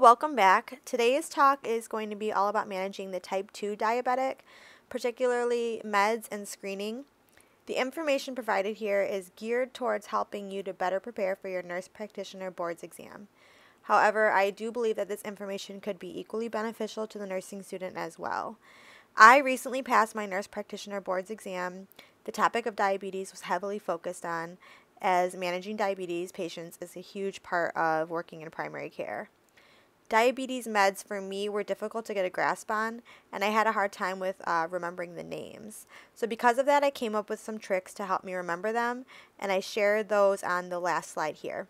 welcome back. Today's talk is going to be all about managing the type 2 diabetic, particularly meds and screening. The information provided here is geared towards helping you to better prepare for your nurse practitioner boards exam. However, I do believe that this information could be equally beneficial to the nursing student as well. I recently passed my nurse practitioner boards exam. The topic of diabetes was heavily focused on, as managing diabetes patients is a huge part of working in primary care. Diabetes meds for me were difficult to get a grasp on, and I had a hard time with uh, remembering the names. So, because of that, I came up with some tricks to help me remember them, and I shared those on the last slide here.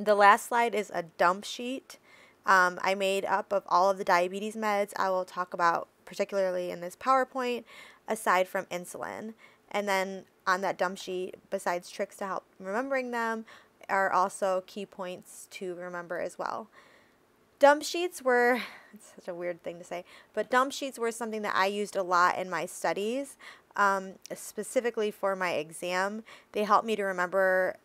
The last slide is a dump sheet um, I made up of all of the diabetes meds I will talk about, particularly in this PowerPoint, aside from insulin. And then on that dump sheet, besides tricks to help remembering them, are also key points to remember as well. Dump sheets were, it's such a weird thing to say, but dump sheets were something that I used a lot in my studies, um, specifically for my exam. They helped me to remember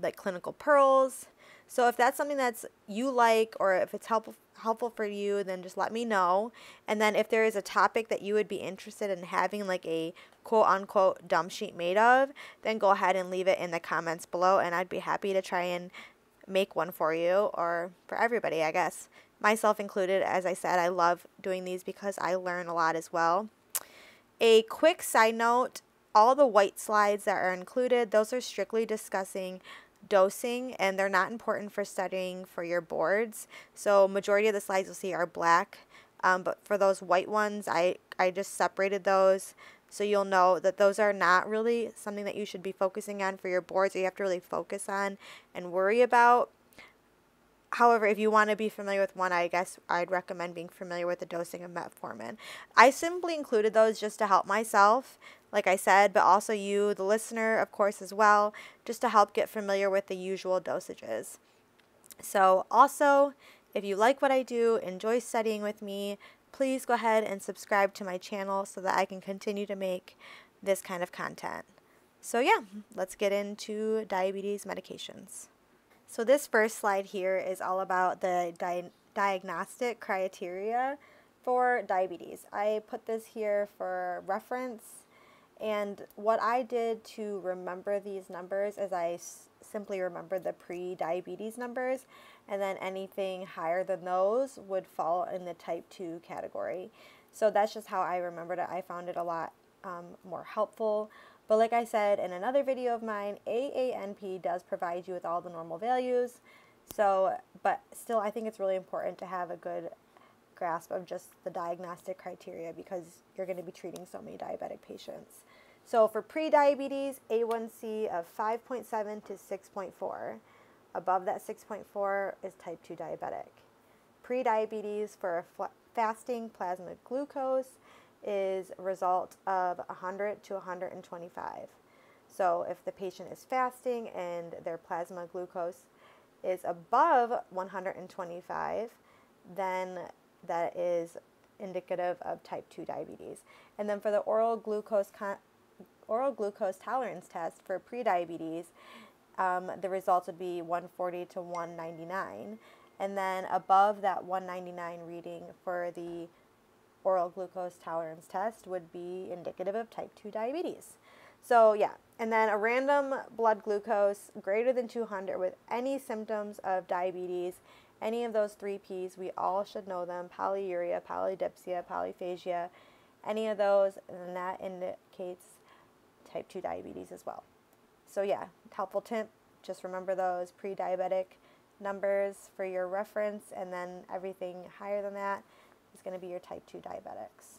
like clinical pearls. So if that's something that's you like or if it's helpful helpful for you, then just let me know. And then if there is a topic that you would be interested in having like a quote unquote dump sheet made of, then go ahead and leave it in the comments below and I'd be happy to try and make one for you or for everybody, I guess. Myself included, as I said, I love doing these because I learn a lot as well. A quick side note all the white slides that are included, those are strictly discussing dosing and they're not important for studying for your boards. So majority of the slides you'll see are black, um, but for those white ones, I, I just separated those so you'll know that those are not really something that you should be focusing on for your boards you have to really focus on and worry about. However, if you want to be familiar with one, I guess I'd recommend being familiar with the dosing of metformin. I simply included those just to help myself, like I said, but also you, the listener, of course, as well, just to help get familiar with the usual dosages. So, also, if you like what I do, enjoy studying with me, please go ahead and subscribe to my channel so that I can continue to make this kind of content. So yeah, let's get into diabetes medications. So this first slide here is all about the di diagnostic criteria for diabetes. I put this here for reference and what I did to remember these numbers is I simply remembered the pre-diabetes numbers and then anything higher than those would fall in the type 2 category. So that's just how I remembered it. I found it a lot um, more helpful. But like I said in another video of mine, AANP does provide you with all the normal values. So, but still, I think it's really important to have a good grasp of just the diagnostic criteria because you're going to be treating so many diabetic patients. So for pre-diabetes, A1C of 5.7 to 6.4. Above that 6.4 is type 2 diabetic. Pre-diabetes for a fasting plasma glucose is a result of 100 to 125. So if the patient is fasting and their plasma glucose is above 125, then that is indicative of type 2 diabetes. And then for the oral glucose oral glucose tolerance test for prediabetes, um, the results would be 140 to 199. And then above that 199 reading for the oral glucose tolerance test would be indicative of type 2 diabetes. So, yeah, and then a random blood glucose greater than 200 with any symptoms of diabetes, any of those three P's, we all should know them polyuria, polydipsia, polyphagia, any of those, and that indicates type 2 diabetes as well. So yeah, helpful tip, just remember those pre-diabetic numbers for your reference and then everything higher than that is going to be your type 2 diabetics.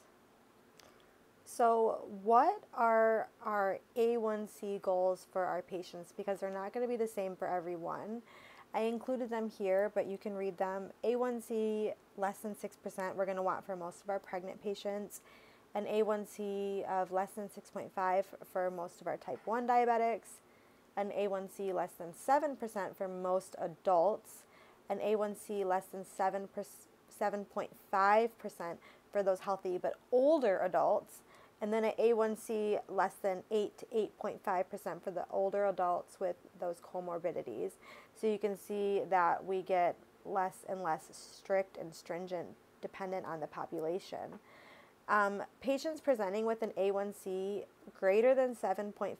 So what are our A1C goals for our patients because they're not going to be the same for everyone. I included them here, but you can read them. A1C less than 6% we're going to want for most of our pregnant patients an A1C of less than 6.5 for most of our type 1 diabetics, an A1C less than 7% for most adults, an A1C less than 7 7.5% for those healthy but older adults, and then an A1C less than 8 to 8.5% for the older adults with those comorbidities. So you can see that we get less and less strict and stringent dependent on the population. Um, patients presenting with an A1C greater than 7.5%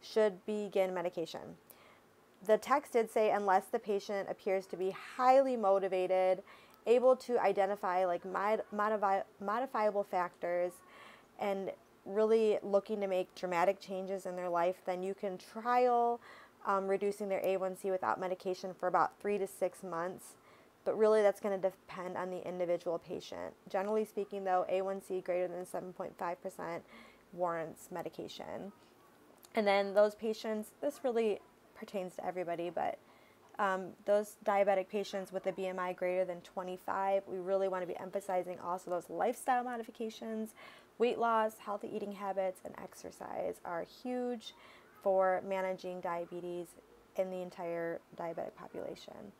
should begin medication. The text did say unless the patient appears to be highly motivated, able to identify like mod- modifi- modifiable factors, and really looking to make dramatic changes in their life, then you can trial um, reducing their A1C without medication for about three to six months. But really, that's going to depend on the individual patient. Generally speaking, though, A1C greater than 7.5% warrants medication. And then those patients, this really pertains to everybody, but um, those diabetic patients with a BMI greater than 25, we really want to be emphasizing also those lifestyle modifications. Weight loss, healthy eating habits, and exercise are huge for managing diabetes in the entire diabetic population.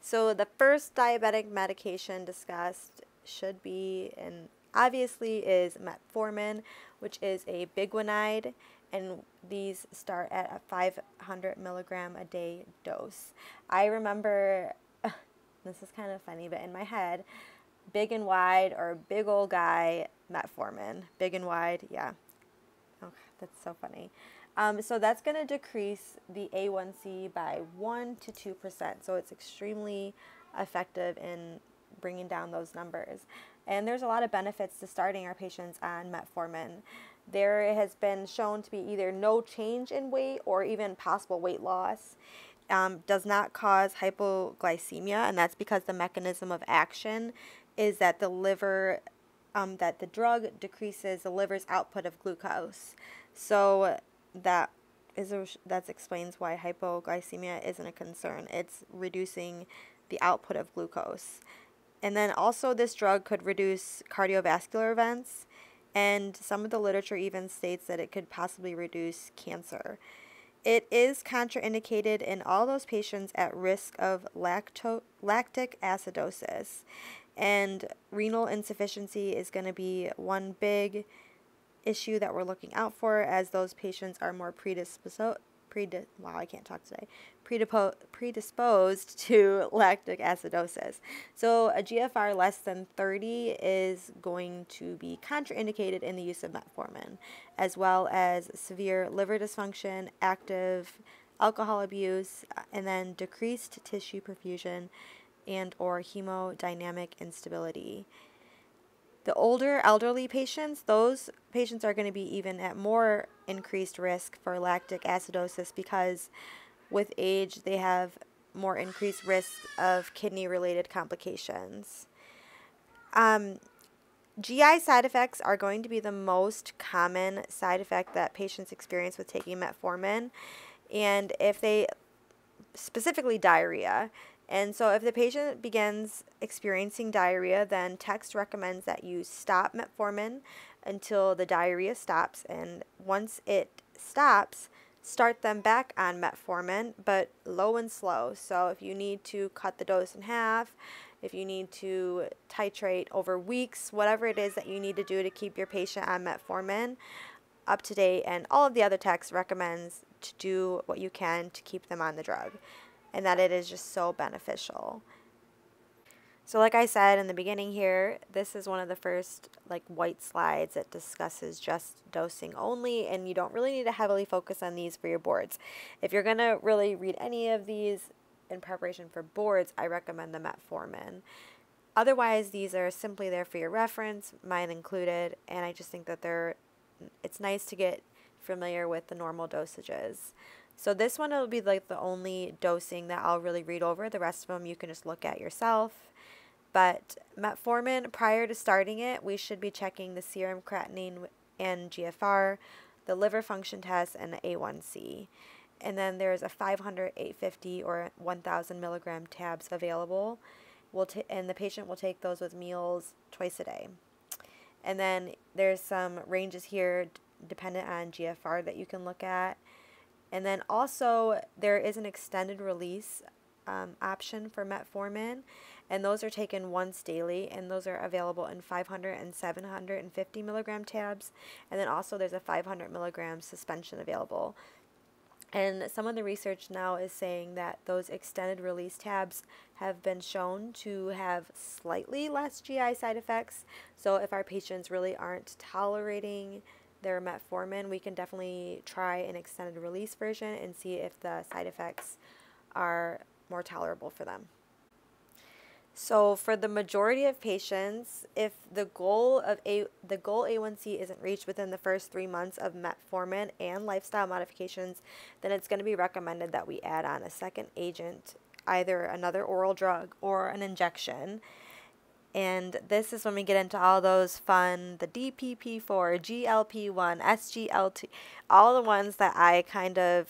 So, the first diabetic medication discussed should be and obviously is metformin, which is a biguanide, and these start at a 500 milligram a day dose. I remember, this is kind of funny, but in my head, big and wide or big old guy metformin. Big and wide, yeah. Oh, that's so funny. Um, so that's going to decrease the A1C by 1 to 2%. So it's extremely effective in bringing down those numbers. And there's a lot of benefits to starting our patients on metformin. There has been shown to be either no change in weight or even possible weight loss. Um, does not cause hypoglycemia, and that's because the mechanism of action is that the liver um, that the drug decreases the liver's output of glucose. So that is a, that explains why hypoglycemia isn't a concern. It's reducing the output of glucose. And then also this drug could reduce cardiovascular events and some of the literature even states that it could possibly reduce cancer. It is contraindicated in all those patients at risk of lacto- lactic acidosis. And renal insufficiency is going to be one big issue that we're looking out for as those patients are more predisposed predis- wow, I can't talk today, predipo- predisposed to lactic acidosis. So a GFR less than 30 is going to be contraindicated in the use of metformin, as well as severe liver dysfunction, active alcohol abuse, uh, and then decreased tissue perfusion and or hemodynamic instability. The older elderly patients, those patients are going to be even at more increased risk for lactic acidosis because with age they have more increased risk of kidney related complications. Um, GI side effects are going to be the most common side effect that patients experience with taking metformin. And if they, specifically diarrhea, and so, if the patient begins experiencing diarrhea, then text recommends that you stop metformin until the diarrhea stops. And once it stops, start them back on metformin, but low and slow. So, if you need to cut the dose in half, if you need to titrate over weeks, whatever it is that you need to do to keep your patient on metformin up to date, and all of the other texts recommends to do what you can to keep them on the drug and that it is just so beneficial. So like I said in the beginning here, this is one of the first like white slides that discusses just dosing only and you don't really need to heavily focus on these for your boards. If you're going to really read any of these in preparation for boards, I recommend the metformin. Otherwise, these are simply there for your reference, mine included, and I just think that they're it's nice to get familiar with the normal dosages. So this one will be like the only dosing that I'll really read over. The rest of them you can just look at yourself. But metformin, prior to starting it, we should be checking the serum creatinine and GFR, the liver function test, and the A1C. And then there's a 500, 850, or 1,000 milligram tabs available. We'll t- and the patient will take those with meals twice a day. And then there's some ranges here dependent on GFR that you can look at. And then also, there is an extended release um, option for metformin, and those are taken once daily, and those are available in 500 and 750 milligram tabs. And then also, there's a 500 milligram suspension available. And some of the research now is saying that those extended release tabs have been shown to have slightly less GI side effects. So if our patients really aren't tolerating their metformin, we can definitely try an extended release version and see if the side effects are more tolerable for them. So for the majority of patients, if the goal of a the goal A1C isn't reached within the first three months of metformin and lifestyle modifications, then it's going to be recommended that we add on a second agent, either another oral drug or an injection. And this is when we get into all those fun, the DPP4, GLP1, SGLT, all the ones that I kind of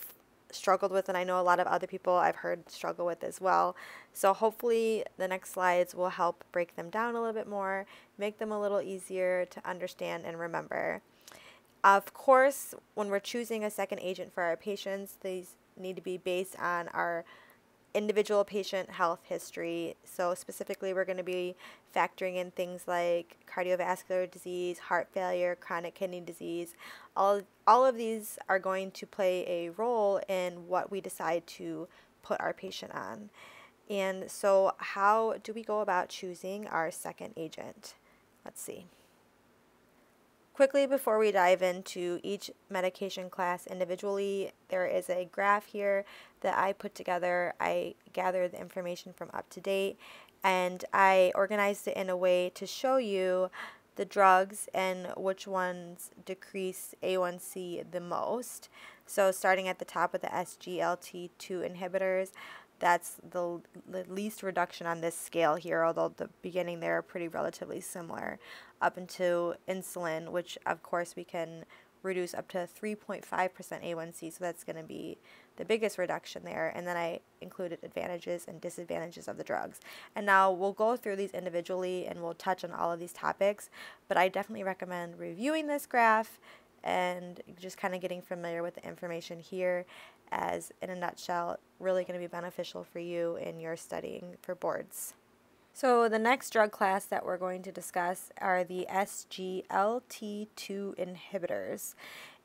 struggled with, and I know a lot of other people I've heard struggle with as well. So hopefully the next slides will help break them down a little bit more, make them a little easier to understand and remember. Of course, when we're choosing a second agent for our patients, these need to be based on our individual patient health history. So specifically, we're going to be factoring in things like cardiovascular disease, heart failure, chronic kidney disease. All, all of these are going to play a role in what we decide to put our patient on. And so how do we go about choosing our second agent? Let's see. Quickly, before we dive into each medication class individually, there is a graph here that I put together. I gathered the information from UpToDate and I organized it in a way to show you the drugs and which ones decrease A1C the most. So starting at the top with the SGLT2 inhibitors, that's the, the least reduction on this scale here, although the beginning there are pretty relatively similar, up into insulin, which of course we can reduce up to 3.5% A1C, so that's going to be the biggest reduction there. And then I included advantages and disadvantages of the drugs. And now we'll go through these individually and we'll touch on all of these topics, but I definitely recommend reviewing this graph and just kind of getting familiar with the information here as in a nutshell really going to be beneficial for you in your studying for boards. So the next drug class that we're going to discuss are the SGLT2 inhibitors.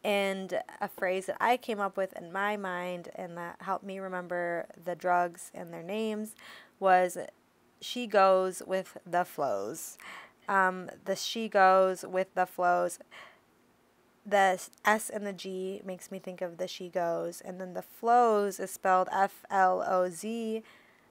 And a phrase that I came up with in my mind and that helped me remember the drugs and their names was she goes with the flows. Um, the she goes with the flows the S and the G makes me think of the she goes, and then the flows is spelled F L O Z.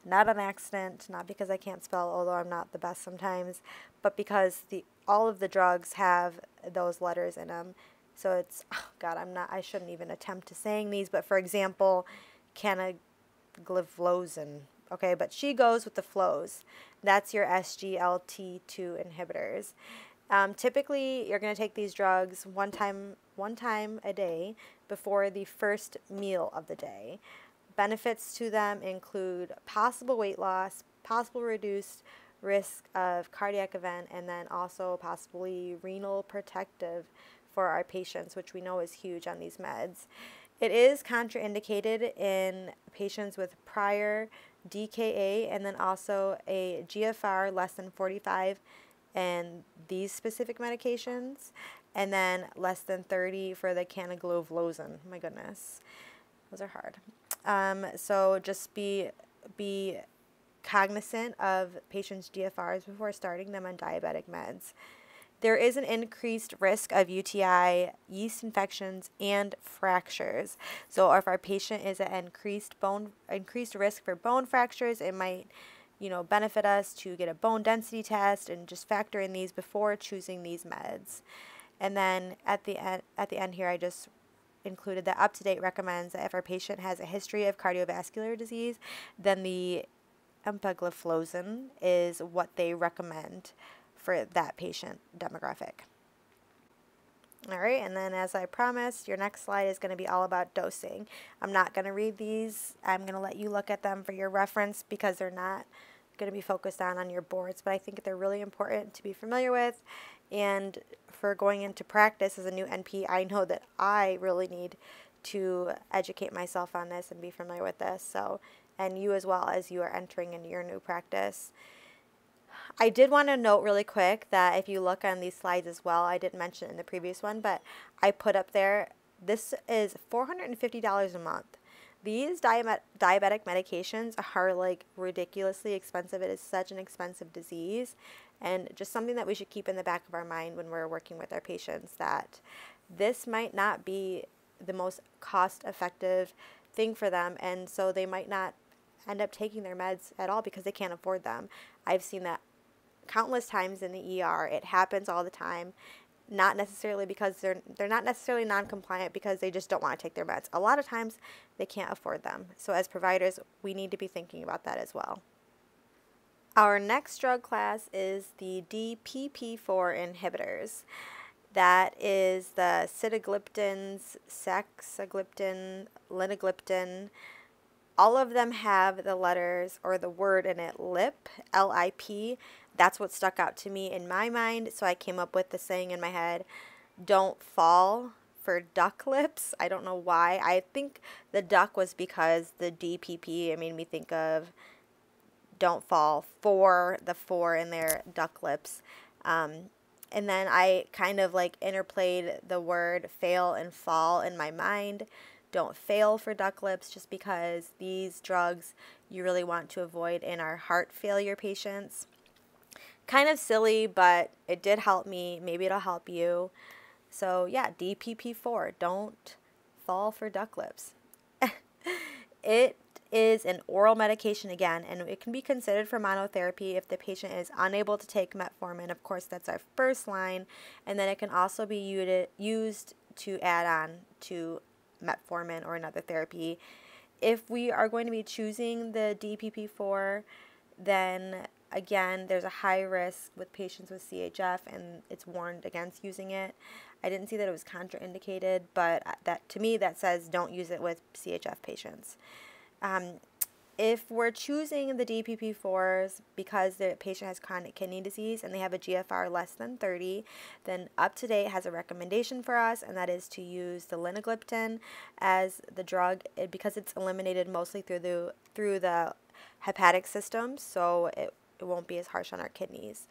Not an accident, not because I can't spell, although I'm not the best sometimes, but because the all of the drugs have those letters in them. So it's oh God, I'm not. I shouldn't even attempt to saying these, but for example, canagliflozin. Okay, but she goes with the flows. That's your SGLT2 inhibitors. Um, typically, you're going to take these drugs one time, one time a day before the first meal of the day. Benefits to them include possible weight loss, possible reduced risk of cardiac event, and then also possibly renal protective for our patients, which we know is huge on these meds. It is contraindicated in patients with prior DKA and then also a GFR less than 45 and these specific medications, and then less than 30 for the canagliflozin. My goodness, those are hard. Um, so just be be cognizant of patients' GFRs before starting them on diabetic meds. There is an increased risk of UTI, yeast infections, and fractures. So if our patient is at increased bone increased risk for bone fractures, it might you know, benefit us to get a bone density test and just factor in these before choosing these meds. And then at the end, at the end here, I just included that UpToDate recommends that if our patient has a history of cardiovascular disease, then the empagliflozin is what they recommend for that patient demographic. All right, and then as I promised, your next slide is going to be all about dosing. I'm not going to read these. I'm going to let you look at them for your reference because they're not going to be focused on on your boards, but I think they're really important to be familiar with. And for going into practice as a new NP, I know that I really need to educate myself on this and be familiar with this. So, and you as well as you are entering into your new practice. I did want to note really quick that if you look on these slides as well, I didn't mention in the previous one, but I put up there This is $450 a month. These diabetic medications are like ridiculously expensive. It is such an expensive disease, and just something that we should keep in the back of our mind when we're working with our patients that this might not be the most cost effective thing for them, and so they might not end up taking their meds at all because they can't afford them. I've seen that countless times in the ER. It happens all the time not necessarily because they're they're not necessarily non-compliant because they just don't want to take their meds. A lot of times they can't afford them. So as providers, we need to be thinking about that as well. Our next drug class is the DPP4 inhibitors. That is the sitagliptins, saxagliptin, linagliptin. All of them have the letters or the word in it, LIP, L-I-P, that's what stuck out to me in my mind. So I came up with the saying in my head don't fall for duck lips. I don't know why. I think the duck was because the DPP, it made me think of don't fall for the four in their duck lips. Um, and then I kind of like interplayed the word fail and fall in my mind. Don't fail for duck lips just because these drugs you really want to avoid in our heart failure patients kind of silly, but it did help me. Maybe it'll help you. So, yeah, DPP4, don't fall for duck lips. it is an oral medication again, and it can be considered for monotherapy if the patient is unable to take metformin. Of course, that's our first line, and then it can also be used to add on to metformin or another therapy. If we are going to be choosing the DPP4, then Again, there's a high risk with patients with CHF and it's warned against using it. I didn't see that it was contraindicated, but that to me that says don't use it with CHF patients. Um, if we're choosing the DPP4s because the patient has chronic kidney disease and they have a GFR less than 30, then UpToDate has a recommendation for us, and that is to use the linagliptin as the drug because it's eliminated mostly through the through the hepatic system, so it it won't be as harsh on our kidneys.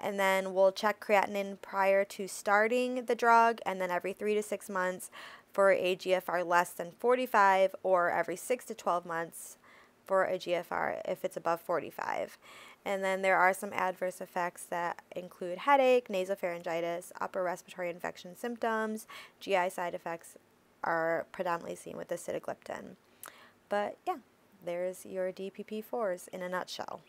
And then we'll check creatinine prior to starting the drug, and then every three to six months for a GFR less than 45, or every six to 12 months for a GFR if it's above 45. And then there are some adverse effects that include headache, nasopharyngitis, upper respiratory infection symptoms, GI side effects are predominantly seen with the sitagliptin. But yeah, there's your DPP4s in a nutshell.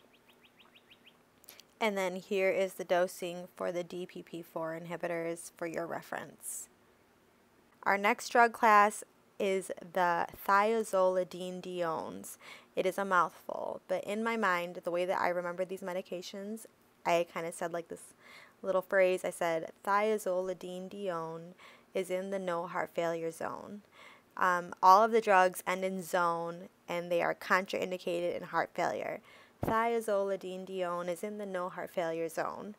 And then here is the dosing for the DPP4 inhibitors for your reference. Our next drug class is the thiazolidinediones. It is a mouthful, but in my mind, the way that I remember these medications, I kind of said like this little phrase. I said thiazolidinedione is in the no heart failure zone. Um, all of the drugs end in zone and they are contraindicated in heart failure thiazolidinedione is in the no heart failure zone.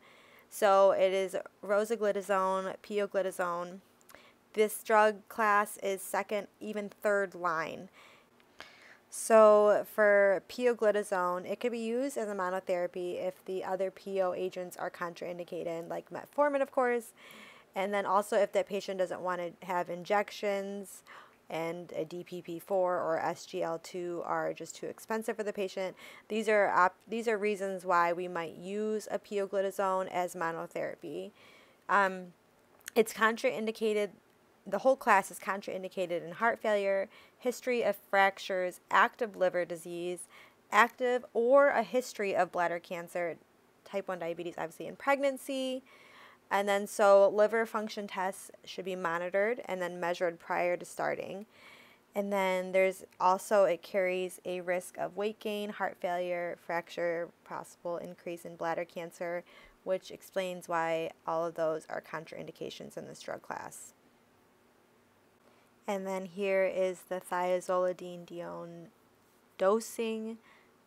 So it is rosiglitazone, pioglitazone. This drug class is second, even third line. So for pioglitazone, it could be used as a monotherapy if the other PO agents are contraindicated, like metformin, of course. And then also if that patient doesn't want to have injections and a DPP4 or SGL2 are just too expensive for the patient. These are these are reasons why we might use a pioglitazone as monotherapy. Um, it's contraindicated. The whole class is contraindicated in heart failure, history of fractures, active liver disease, active or a history of bladder cancer, type 1 diabetes, obviously in pregnancy, and then so liver function tests should be monitored and then measured prior to starting. And then there's also, it carries a risk of weight gain, heart failure, fracture, possible increase in bladder cancer, which explains why all of those are contraindications in this drug class. And then here is the thiazolidinedione dosing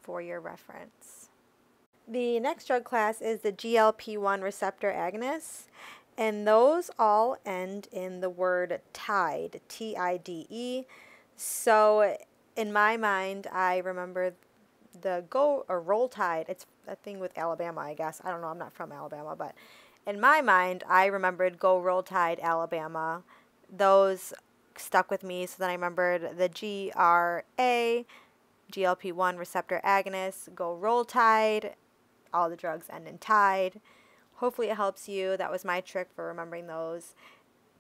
for your reference. The next drug class is the GLP-1 receptor agonists, and those all end in the word TIDE, T-I-D-E. So in my mind, I remember the go or roll tide. It's a thing with Alabama, I guess. I don't know. I'm not from Alabama, but in my mind, I remembered go roll tide, Alabama. Those stuck with me. So then I remembered the GRA, GLP-1 receptor agonist, Golroltide. All the drugs end in tide. Hopefully it helps you. That was my trick for remembering those.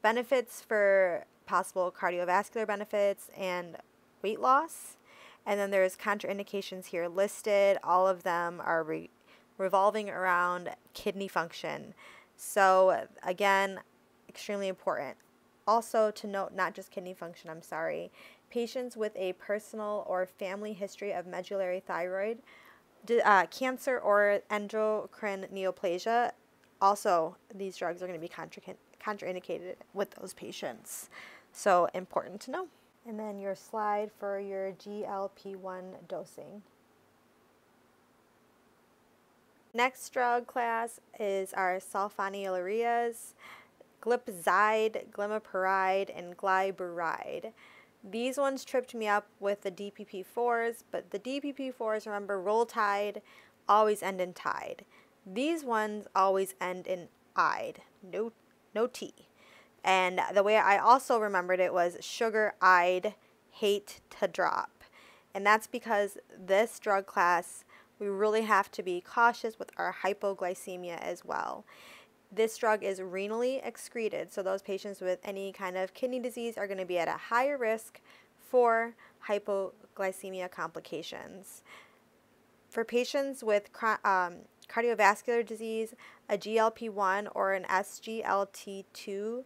Benefits for possible cardiovascular benefits and weight loss. And then there's contraindications here listed. All of them are re revolving around kidney function. So again, extremely important. Also to note, not just kidney function, I'm sorry, patients with a personal or family history of medullary thyroid, uh, cancer, or endocrine neoplasia, also these drugs are going to be contra contraindicated with those patients. So important to know. And then your slide for your GLP-1 dosing. Next drug class is our sulfonylureas, glipizide, glimepiride, and glyburide. These ones tripped me up with the DPP-4s, but the DPP-4s, remember, roll tide, always end in tide. These ones always end in ide, no, no T. And the way I also remembered it was sugar ide, hate to drop. And that's because this drug class we really have to be cautious with our hypoglycemia as well. This drug is renally excreted, so those patients with any kind of kidney disease are going to be at a higher risk for hypoglycemia complications. For patients with um, cardiovascular disease, a GLP-1 or an SGLT2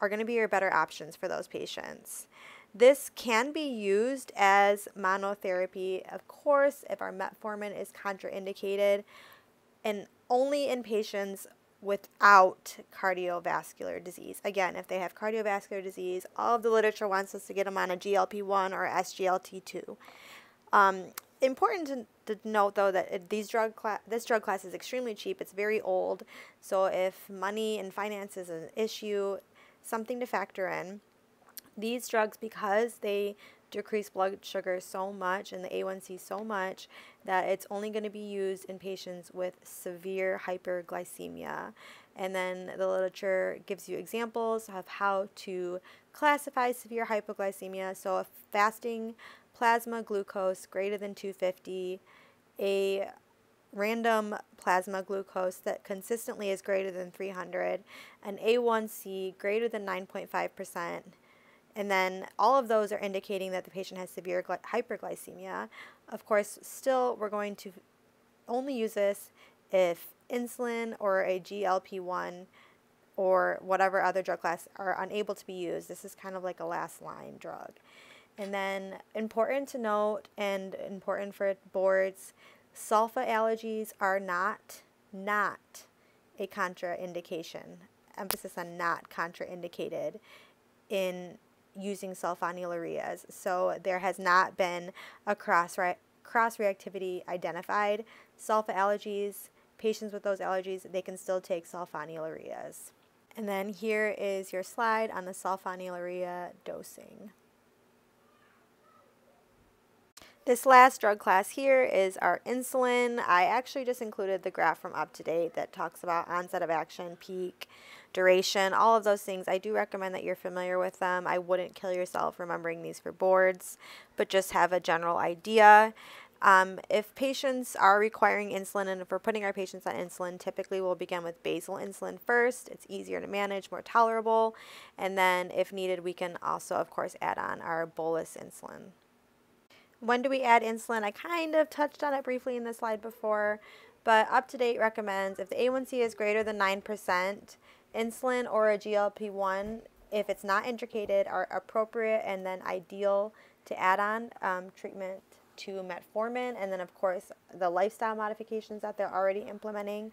are going to be your better options for those patients. This can be used as monotherapy, of course, if our metformin is contraindicated, and only in patients without cardiovascular disease. Again, if they have cardiovascular disease, all of the literature wants us to get them on a GLP-1 or SGLT2. Um, important to, to, note though that these drug this drug class is extremely cheap. It's very old, so if money and finance is an issue, something to factor in. These drugs, because they decrease blood sugar so much and the A1C so much that it's only going to be used in patients with severe hyperglycemia. And then the literature gives you examples of how to classify severe hypoglycemia. So a fasting plasma glucose greater than 250, a random plasma glucose that consistently is greater than 300, an A1C greater than 9.5%, and then all of those are indicating that the patient has severe hyperglycemia. Of course, still we're going to only use this if insulin or a GLP-1 or whatever other drug class are unable to be used. This is kind of like a last line drug. And then important to note and important for boards, sulfa allergies are not, not a contraindication. Emphasis on not contraindicated in using sulfonylureas. So there has not been a cross, re cross reactivity identified. Sulfa allergies, patients with those allergies, they can still take sulfonylureas. And then here is your slide on the sulfonylurea dosing. This last drug class here is our insulin. I actually just included the graph from UpToDate that talks about onset of action, peak, duration, all of those things. I do recommend that you're familiar with them. I wouldn't kill yourself remembering these for boards, but just have a general idea. Um, if patients are requiring insulin and if we're putting our patients on insulin, typically we'll begin with basal insulin first. It's easier to manage, more tolerable. And then if needed, we can also, of course, add on our bolus insulin. When do we add insulin? I kind of touched on it briefly in the slide before, but UpToDate recommends if the A1C is greater than 9%, insulin or a GLP-1, if it's not indicated, are appropriate and then ideal to add on um, treatment to metformin. And then, of course, the lifestyle modifications that they're already implementing.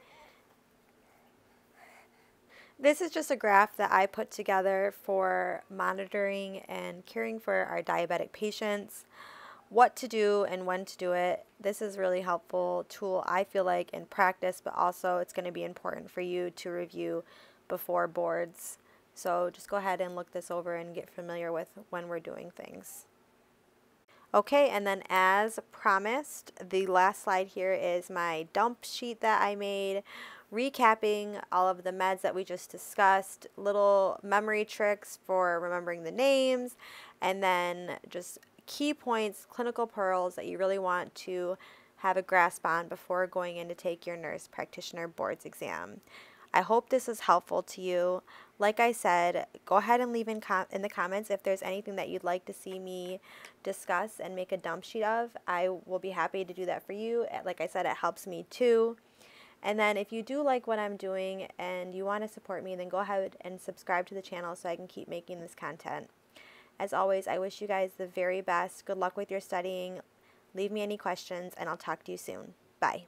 This is just a graph that I put together for monitoring and caring for our diabetic patients what to do and when to do it. This is really helpful tool I feel like in practice, but also it's going to be important for you to review before boards. So just go ahead and look this over and get familiar with when we're doing things. Okay, and then as promised, the last slide here is my dump sheet that I made recapping all of the meds that we just discussed, little memory tricks for remembering the names, and then just key points, clinical pearls that you really want to have a grasp on before going in to take your nurse practitioner boards exam. I hope this was helpful to you. Like I said, go ahead and leave in, com- in the comments if there's anything that you'd like to see me discuss and make a dump sheet of. I will be happy to do that for you. Eh, like I said, it helps me too. And then if you do like what I'm doing and you want to support me, then go ahead and subscribe to the channel so I can keep making this content. As always, I wish you guys the very best. Good luck with your studying. Leave me any questions, and I'll talk to you soon. Bye.